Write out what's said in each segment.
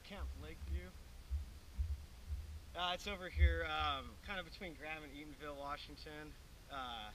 Camp Lakeview. Uh, it's over here, um, kind of between Graham and Eatonville, Washington. Uh,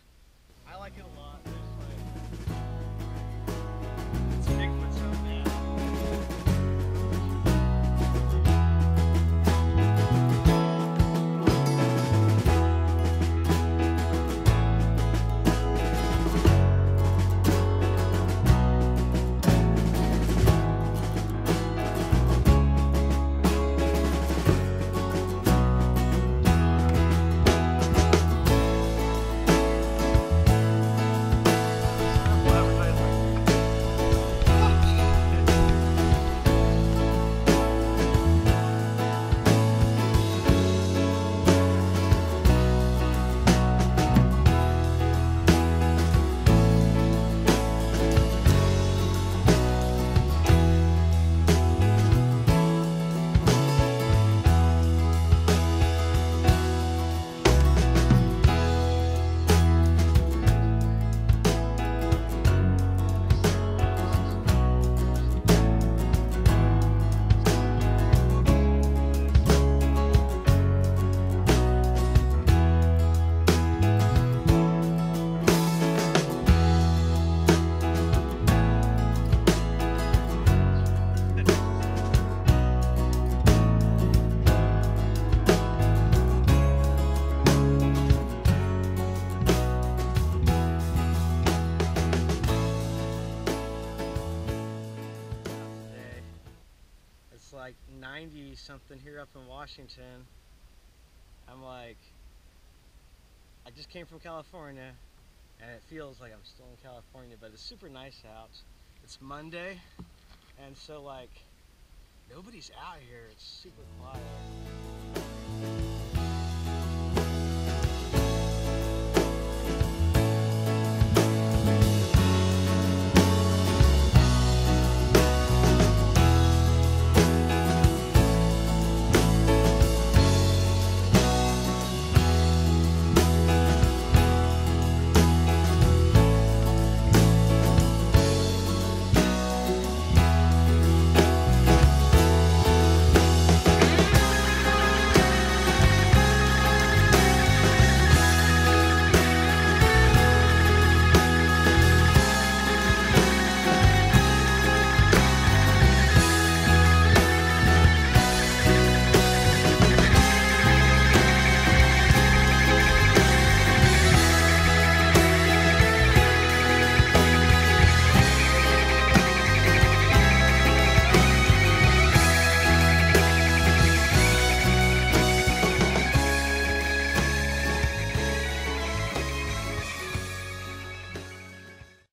like 90 something here up in Washington. I'm like, I just came from California and it feels like I'm still in California, but it's super nice out. It's Monday and so like nobody's out here. It's super quiet.